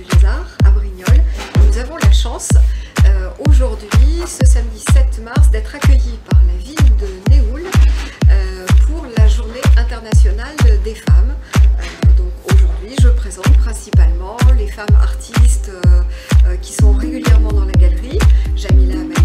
Lézard à Brignoles. Nous avons la chance euh, aujourd'hui, ce samedi 7 mars, d'être accueillis par la ville de Néoul euh, pour la journée internationale des femmes. Euh, donc aujourd'hui, je présente principalement les femmes artistes qui sont régulièrement dans la galerie. Jamila Amel